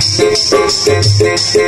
Sí, sí.